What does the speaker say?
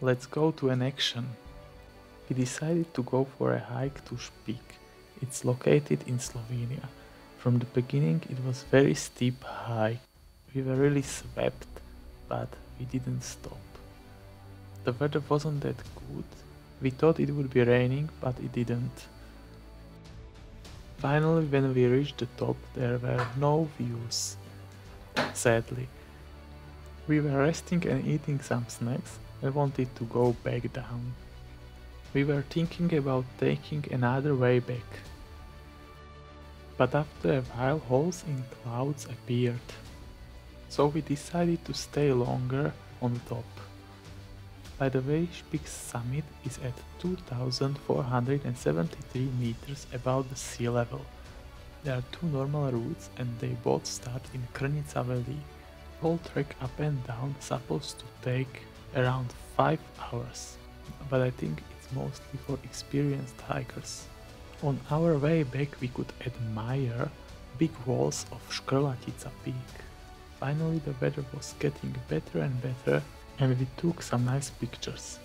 let's go to an action. We decided to go for a hike to Špik. It's located in Slovenia. From the beginning it was very steep hike. We were really swept, but we didn't stop. The weather wasn't that good. We thought it would be raining, but it didn't. Finally, when we reached the top, there were no views. Sadly. We were resting and eating some snacks and wanted to go back down. We were thinking about taking another way back. But after a while holes in clouds appeared. So we decided to stay longer on the top. By the way, Špik's summit is at 2473 meters above the sea level. There are two normal routes and they both start in Krnica Valley. Whole trek up and down supposed to take around 5 hours, but I think it's mostly for experienced hikers. On our way back we could admire big walls of Škrlatica peak. Finally the weather was getting better and better and we took some nice pictures.